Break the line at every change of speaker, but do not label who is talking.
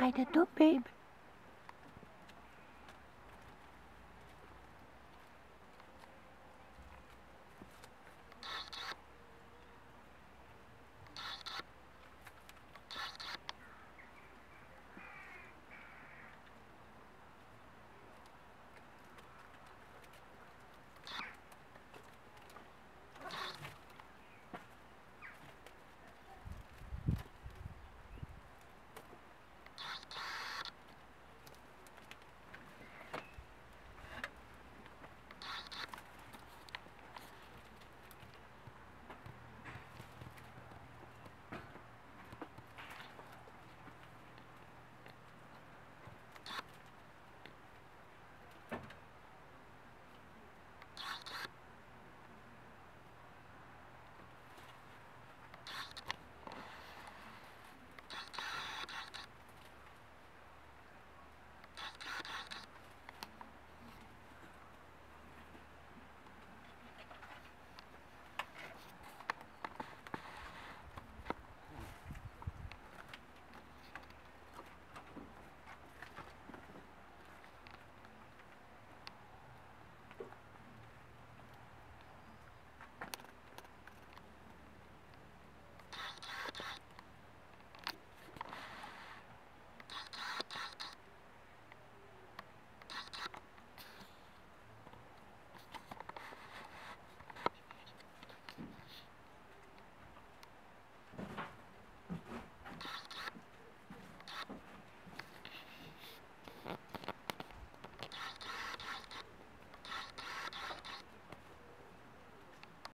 Je dat doen, babe?